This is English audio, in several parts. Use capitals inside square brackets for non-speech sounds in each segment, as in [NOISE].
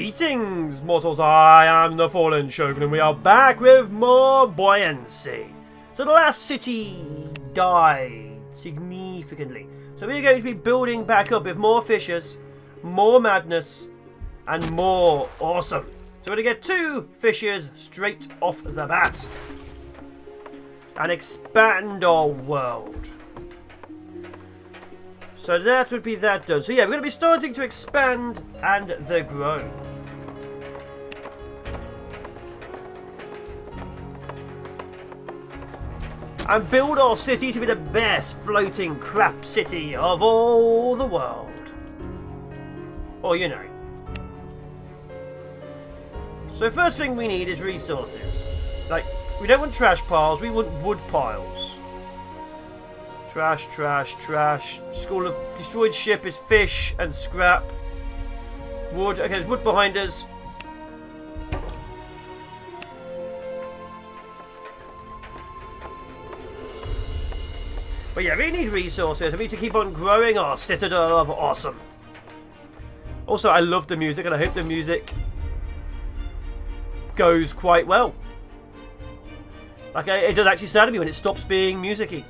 Greetings, mortals. I am the Fallen Shogun, and we are back with more buoyancy. So the last city died significantly. So we're going to be building back up with more fissures, more madness, and more awesome. So we're going to get two fissures straight off the bat. And expand our world. So that would be that done. So yeah, we're going to be starting to expand and the grow. And build our city to be the best floating crap city of all the world. Or you know. So first thing we need is resources. Like, we don't want trash piles, we want wood piles. Trash, trash, trash. School of destroyed ship is fish and scrap. Wood. Okay, there's wood behind us. But yeah, we need resources. We need to keep on growing our citadel of awesome. Also, I love the music, and I hope the music goes quite well. Like, it does actually sadden me when it stops being musicy.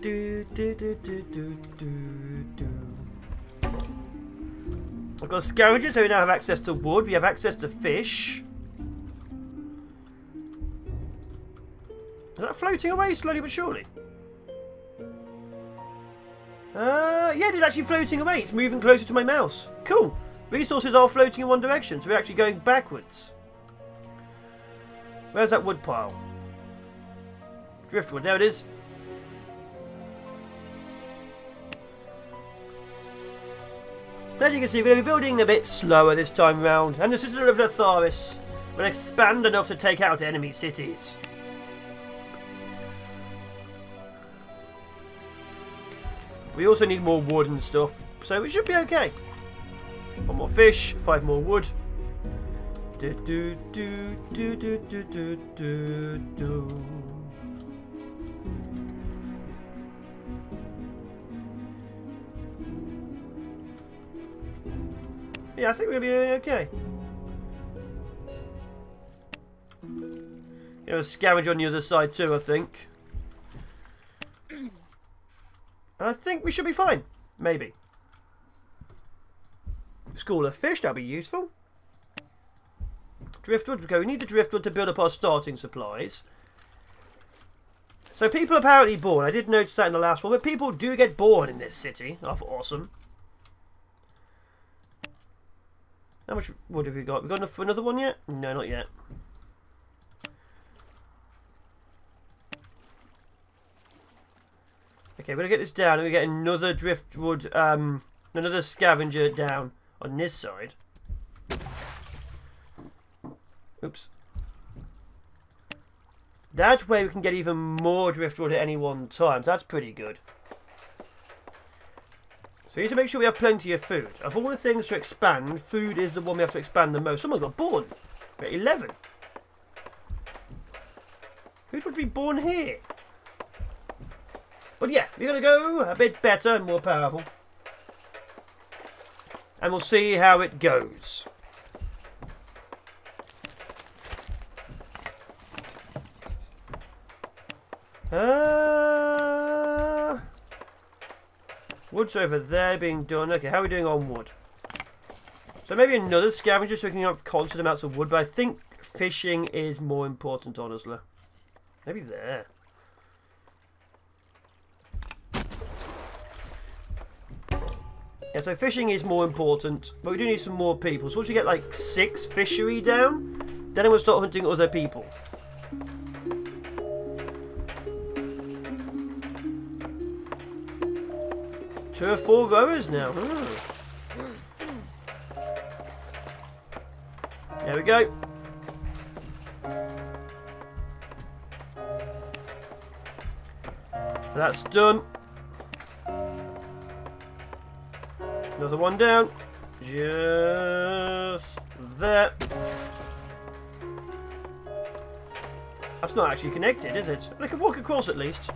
Do, do, do, do, do, do, do. I've got scavengers, so we now have access to wood. We have access to fish. Is that floating away slowly but surely? Uh, yeah, it is actually floating away. It's moving closer to my mouse. Cool. Resources are floating in one direction, so we're actually going backwards. Where's that wood pile? Driftwood, there it is. As you can see, we're going to be building a bit slower this time round, and the Citadel of Lotharis will expand enough to take out enemy cities. We also need more wood and stuff, so we should be okay. One more fish, five more wood. Do do do do do do do do do. Yeah, I think we'll be okay. You know, a scavenger on the other side too, I think. And I think we should be fine. Maybe. School of fish, that'll be useful. Driftwood, okay, we need the driftwood to build up our starting supplies. So people apparently born, I did notice that in the last one, but people do get born in this city. That's awesome. How much wood have we got? We got enough for another one yet? No, not yet. Okay, we're gonna get this down and we get another driftwood, um, another scavenger down on this side. Oops. That way we can get even more driftwood at any one time. So that's pretty good. So we need to make sure we have plenty of food. Of all the things to expand, food is the one we have to expand the most. Someone got born. At 11. Who would be born here? But yeah, we're going to go a bit better and more powerful. And we'll see how it goes. Uh, wood's over there being done. Okay, how are we doing on wood? So maybe another scavenger so we can have constant amounts of wood, but I think fishing is more important, honestly. Maybe there. Yeah, so fishing is more important, but we do need some more people. So once we get like six fishery down, then we'll start hunting other people. Two or four rowers now. There we go. So that's done. Another one down. Just there. That's not actually connected, is it? But I can walk across at least.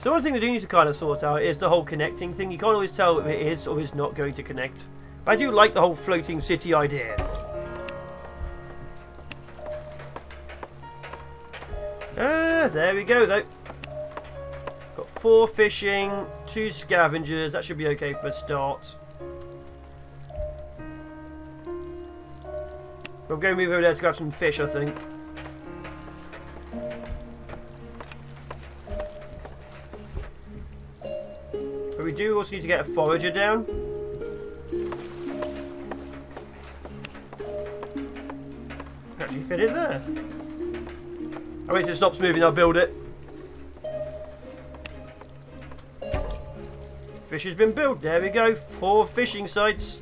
So one thing we do need to kind of sort out is the whole connecting thing. You can't always tell if it is or is not going to connect. But I do like the whole floating city idea. Ah, there we go though. Four fishing, two scavengers. That should be okay for a start. We'll to move over there to grab some fish, I think. But we do also need to get a forager down. Actually fit it there. Oh wait, till it stops moving, I'll build it. Fish has been built, there we go. Four fishing sites.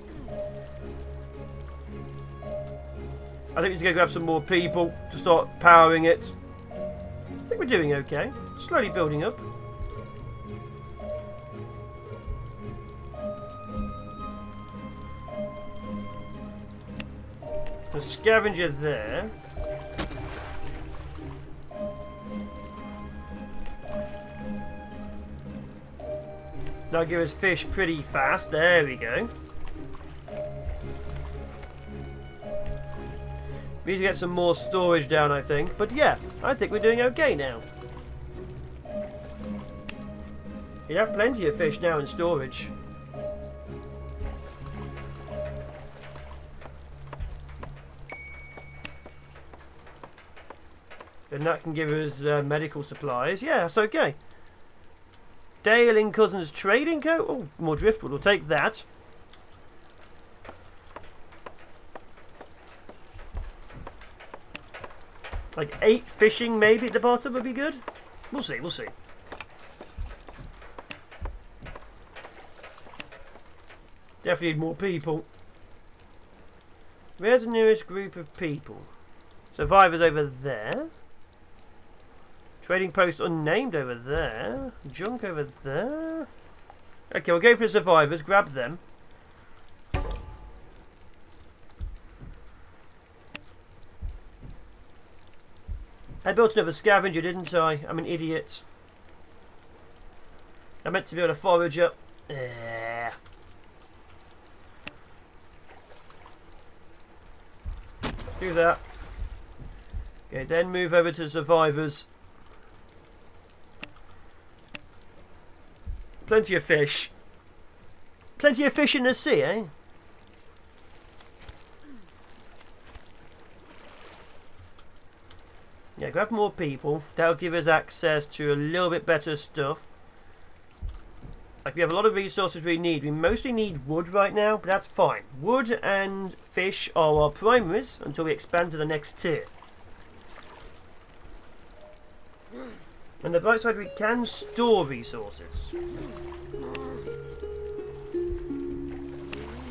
I think we need to go grab some more people to start powering it. I think we're doing okay. Slowly building up. The scavenger there. That'll give us fish pretty fast. There we go. We need to get some more storage down, I think. But yeah, I think we're doing okay now. You have plenty of fish now in storage. And that can give us uh, medical supplies. Yeah, that's okay. Dale and Cousins Trading Co. Oh, more driftwood. We'll take that. Like eight fishing maybe at the bottom would be good. We'll see, we'll see. Definitely need more people. Where's the nearest group of people? Survivors over there. Trading post unnamed over there. Junk over there. Okay, we'll go for the survivors, grab them. I built another scavenger, didn't I? I'm an idiot. I meant to be build a forager. Eh. Do that. Okay, then move over to survivors. Plenty of fish. Plenty of fish in the sea, eh? Yeah, grab more people. That'll give us access to a little bit better stuff. Like, we have a lot of resources we need. We mostly need wood right now, but that's fine. Wood and fish are our primaries until we expand to the next tier. On the bright side, we can store resources.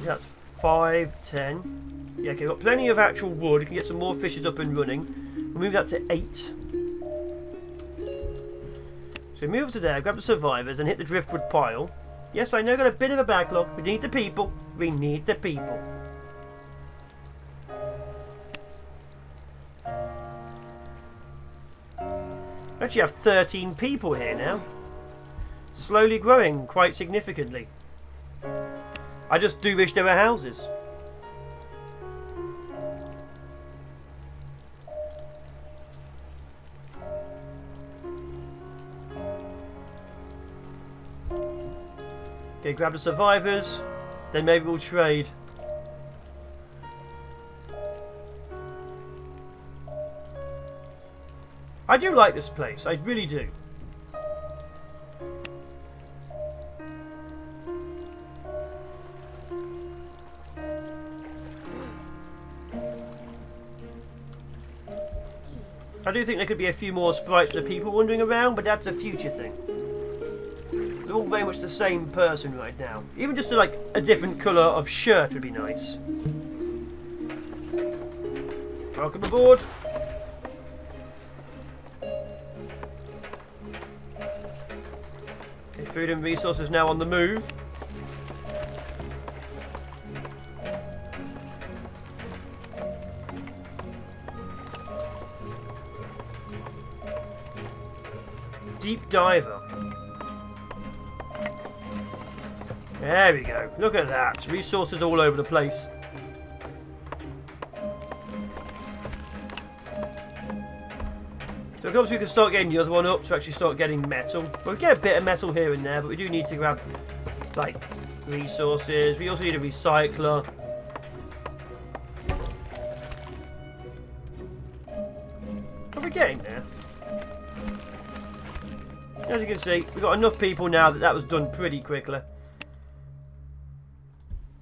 That's 5, 10. Yeah, okay, we've got plenty of actual wood. We can get some more fishes up and running. We'll move that to 8. So we move to there, grab the survivors and hit the driftwood pile. Yes, I know got a bit of a backlog. We need the people. We need the people. Actually have 13 people here now. Slowly growing quite significantly. I just do wish there were houses. Okay, grab the survivors. Then maybe we'll trade. Do like this place. I really do. I do think there could be a few more sprites for the people wandering around, but that's a future thing they're all very much the same person right now. Even just a, like a different colour of shirt would be nice. Welcome aboard. Food and resources now on the move. Deep diver. There we go. Look at that. Resources all over the place. Of course we can start getting the other one up to actually start getting metal. we get a bit of metal here and there, but we do need to grab, like, resources. We also need a recycler. Are we getting there? As you can see, we've got enough people now that that was done pretty quickly.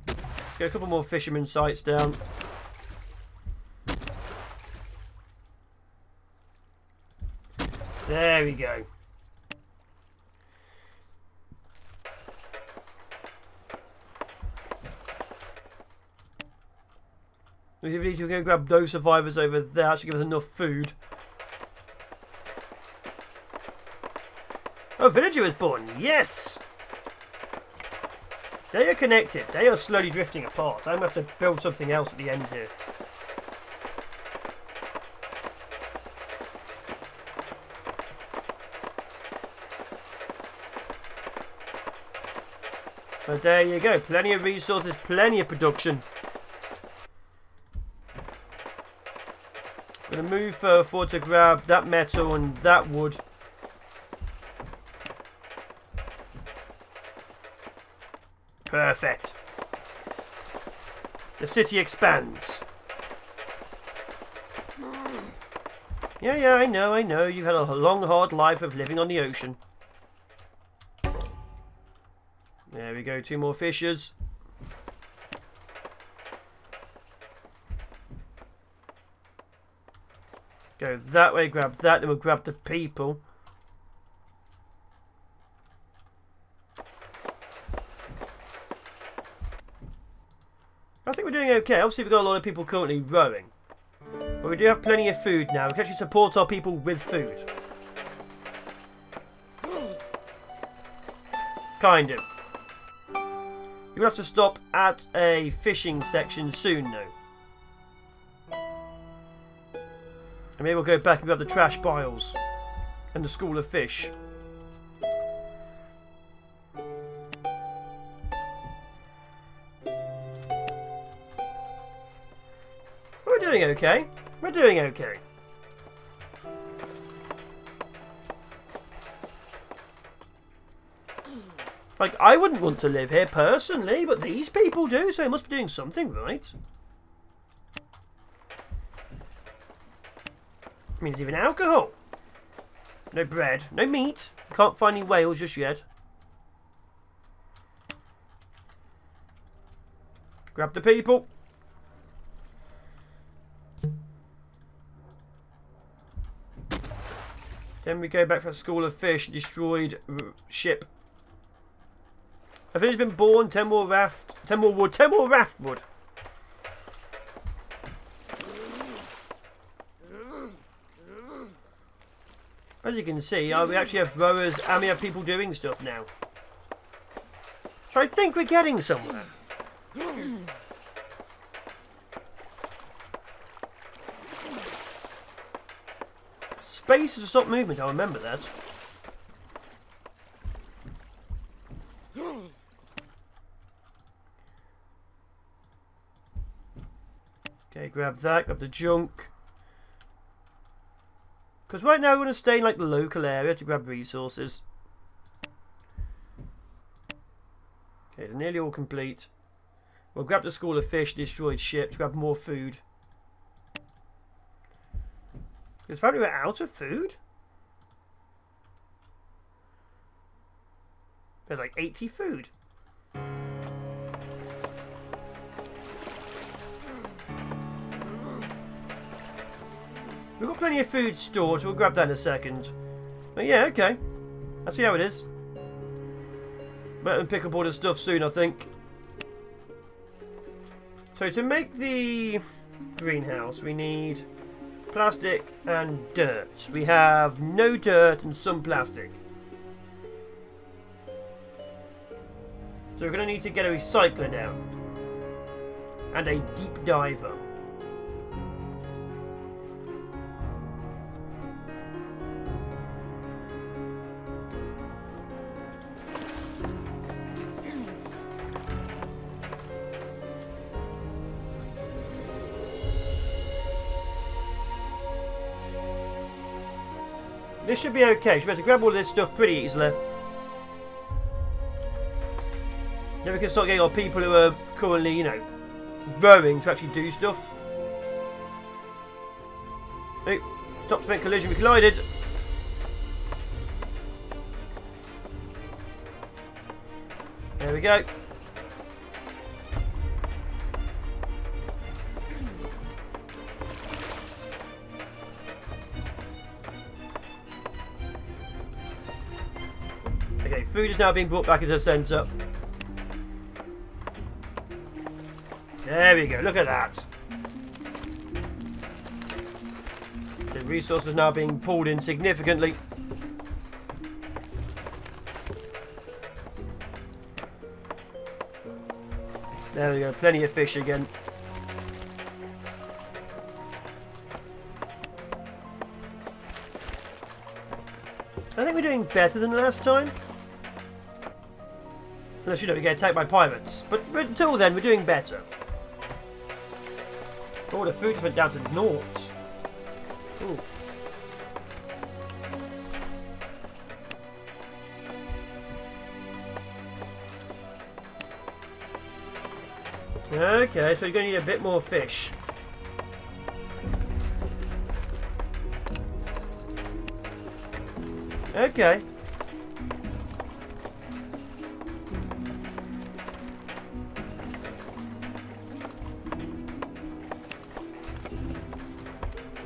Let's get a couple more fisherman sites down. There we go. We need to grab those survivors over there That should give us enough food. Oh, villager is born. Yes! They are connected. They are slowly drifting apart. I'm going to have to build something else at the end here. There you go. Plenty of resources, plenty of production. I'm going to move uh, forward to grab that metal and that wood. Perfect. The city expands. Yeah, yeah, I know, I know. You've had a long, hard life of living on the ocean. We go, two more fishers. Go that way, grab that, then we'll grab the people. I think we're doing okay. Obviously, we've got a lot of people currently rowing. But we do have plenty of food now. We can actually support our people with food. Kind of. You will have to stop at a fishing section soon, though. And maybe we'll go back and grab the trash piles and the school of fish. We're doing okay. We're doing okay. Like, I wouldn't want to live here personally, but these people do, so they must be doing something right. I mean, there's even alcohol. No bread. No meat. Can't find any whales just yet. Grab the people. Then we go back for a school of fish, destroyed ship. A fish has been born, 10 more raft, 10 more wood, 10 more raft wood. As you can see, uh, we actually have rowers and we have people doing stuff now. So I think we're getting somewhere. Space is a stop movement, I remember that. Okay, grab that, grab the junk. Because right now we're going to stay in like the local area to grab resources. Okay, they're nearly all complete. We'll grab the school of fish, destroyed ship, to grab more food. Because apparently we're out of food? There's like 80 food. We've got plenty of food stored, so we'll grab that in a second. But yeah, okay. I see how it is. Better pick up all the stuff soon, I think. So to make the greenhouse, we need plastic and dirt. We have no dirt and some plastic. So we're going to need to get a recycler down. And a deep diver. This should be okay. Should be able to grab all this stuff pretty easily. Then we can start getting our people who are currently, you know, rowing to actually do stuff. Hey, stop to prevent collision. We collided. There we go. Food is now being brought back into the centre. There we go, look at that. The resources now being pulled in significantly. There we go, plenty of fish again. I think we're doing better than last time. Unless, you know, we get attacked by pirates. But, but until then, we're doing better. Oh, the food went down to naught. Ooh. Okay, so you're going to need a bit more fish. Okay.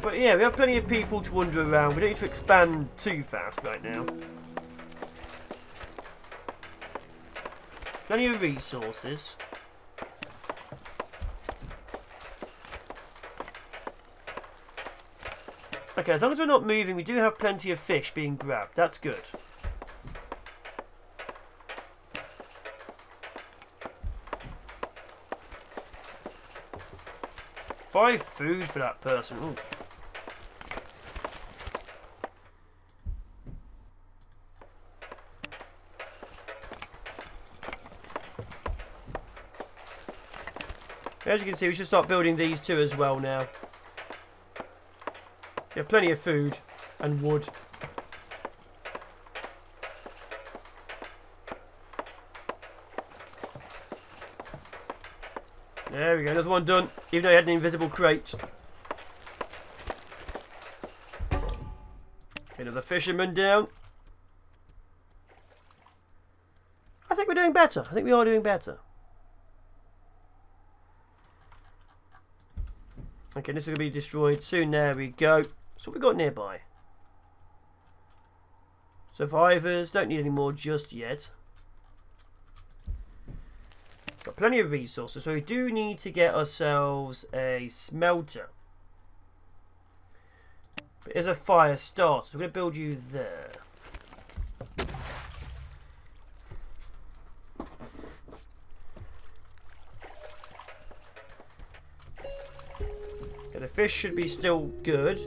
But yeah, we have plenty of people to wander around. We don't need to expand too fast right now. Plenty of resources. Okay, as long as we're not moving, we do have plenty of fish being grabbed. That's good. Five food for that person. Oof. As you can see, we should start building these two as well now. We have plenty of food and wood. There we go, another one done, even though I had an invisible crate. Another fisherman down. I think we're doing better. I think we are doing better. Okay, this is going to be destroyed soon. There we go. So we got nearby? Survivors. Don't need any more just yet. Got plenty of resources. So we do need to get ourselves a smelter. But there's a fire start. So we're going to build you there. Okay, the fish should be still good.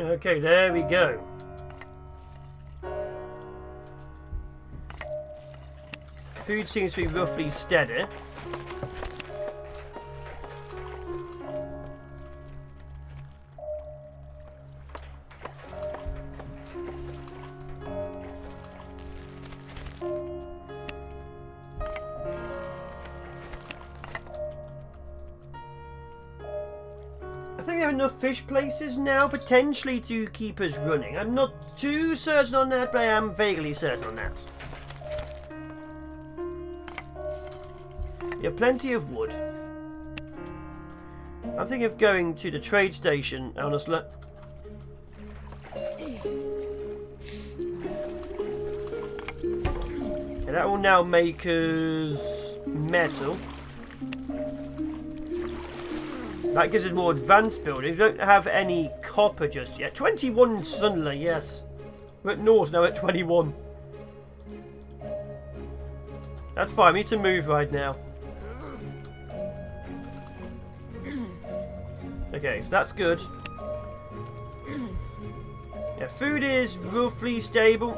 Okay, there we go. Food seems to be roughly steady. I think we have enough fish places now, potentially, to keep us running. I'm not too certain on that, but I am vaguely certain on that. We have plenty of wood. I'm thinking of going to the trade station, honestly. Okay, that will now make us metal. That gives us more advanced building. We don't have any copper just yet. 21 suddenly, yes. We're at north now at 21. That's fine. We need to move right now. Okay, so that's good. [CLEARS THROAT] Yeah, food is roughly stable.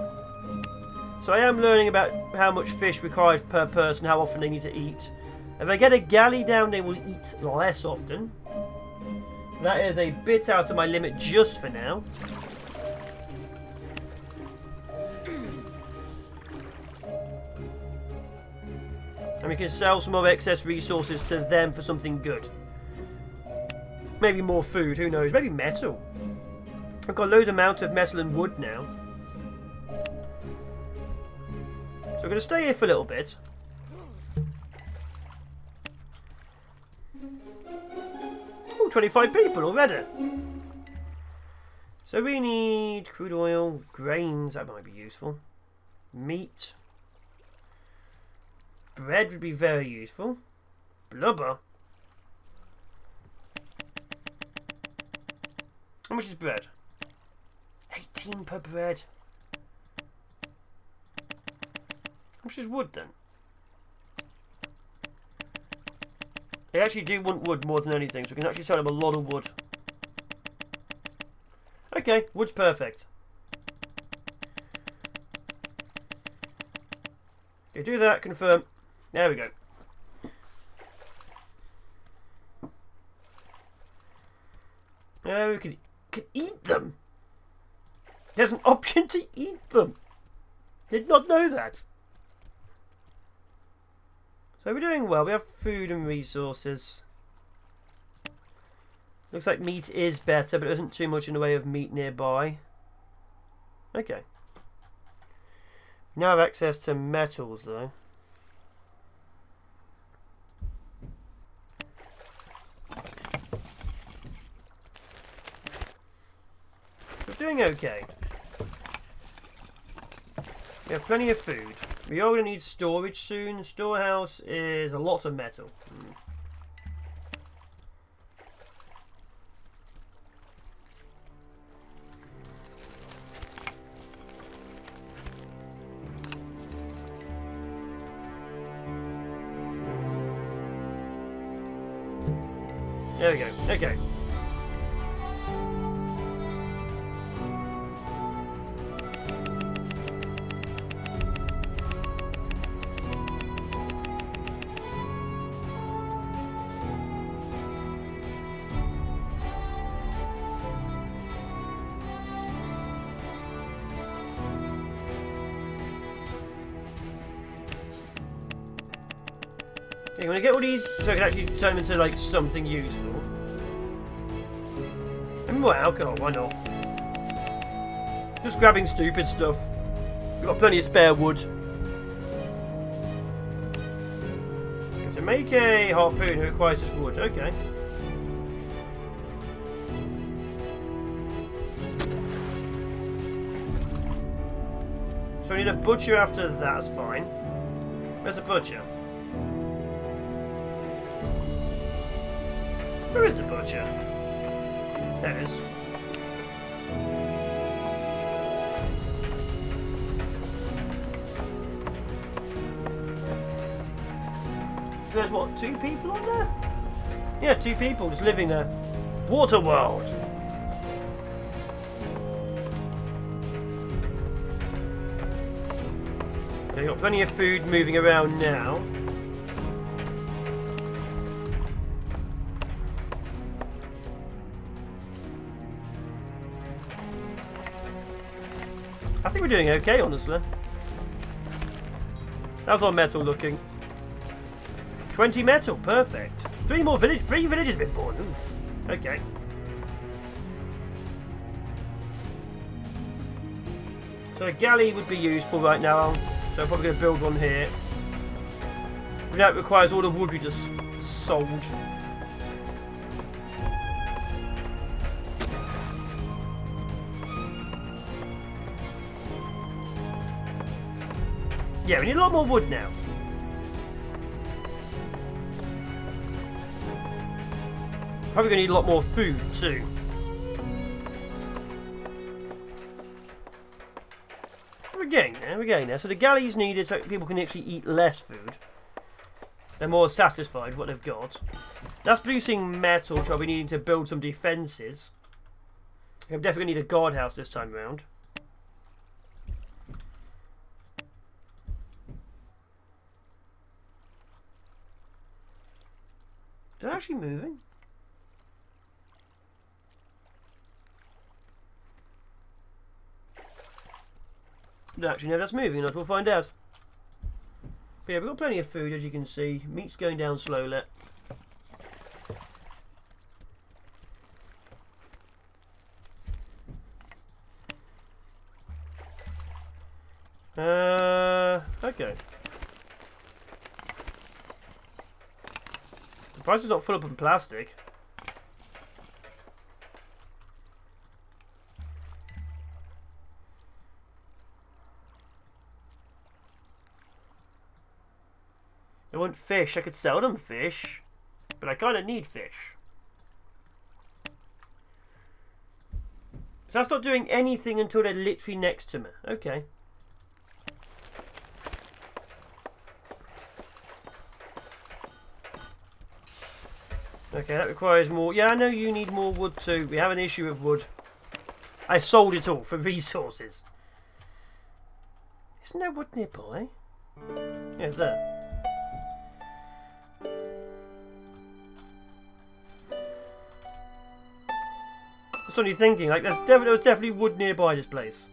So I am learning about how much fish required per person, how often they need to eat. If I get a galley down, they will eat less often. That is a bit out of my limit just for now. And we can sell some of excess resources to them for something good. Maybe more food, who knows? Maybe metal. I've got loads amount of metal and wood now. So we're going to stay here for a little bit. Oh, 25 people already. So we need crude oil, grains, that might be useful. Meat. Bread would be very useful. Blubber. How much is bread? 18 per bread. How much is wood then? They actually do want wood more than anything, so we can actually sell them a lot of wood. Okay, wood's perfect. Okay, do that, confirm. There we go. Oh, we can, can eat them. There's an option to eat them. Did not know that. So we're doing well. We have food and resources. Looks like meat is better, but there isn't too much in the way of meat nearby. Okay. Now have access to metals, though. Doing okay. We have plenty of food. We are going to need storage soon. Storehouse is a lot of metal. I'm gonna get all these so I can actually turn them into like something useful. And more alcohol, why not? Just grabbing stupid stuff. We've got plenty of spare wood. To make a harpoon it requires just wood, okay. So we need a butcher after that, that's fine. Where's the butcher? Where is the butcher? There is. So there's what, two people on there? Yeah, two people just living there. Waterworld! Okay, got plenty of food moving around now. Think we're doing okay, honestly. How's our metal looking? 20 metal, perfect. Three more village, three villages been born. Oof. Okay. So a galley would be useful right now. So I'm probably going to build one here. That requires all the wood we just sold. Yeah, we need a lot more wood now. Probably to need a lot more food too. We're getting there, we're getting there. So the galley's needed so people can actually eat less food. They're more satisfied with what they've got. That's producing metal, so I'll be needing to build some defences. I'm definitely going to need a guardhouse this time round. It actually moving? Actually, no, that's moving. We'll find out. But yeah, we've got plenty of food, as you can see. Meat's going down slowly. Uh, okay. The price is not full up in plastic. I want fish. I could sell them fish. But I kind of need fish. So that's not doing anything until they're literally next to me. Okay. Okay, that requires more. Yeah, I know you need more wood too. We have an issue with wood. I sold it all for resources. Isn't there wood nearby? Yeah, there. That's only thinking. Like, there's there was definitely wood nearby this place.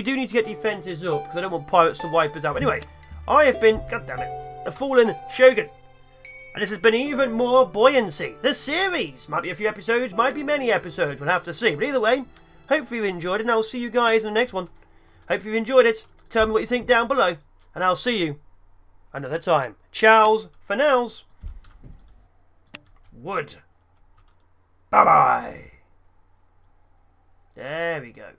We do need to get defences up because I don't want pirates to wipe us out. Anyway, I have been, god damn it, a fallen shogun. And this has been even more buoyancy. The series might be a few episodes, might be many episodes. We'll have to see. But either way, hopefully you enjoyed it, and I'll see you guys in the next one. Hope you've enjoyed it. Tell me what you think down below, and I'll see you another time. Ciao for nows. Wood. Bye bye. There we go.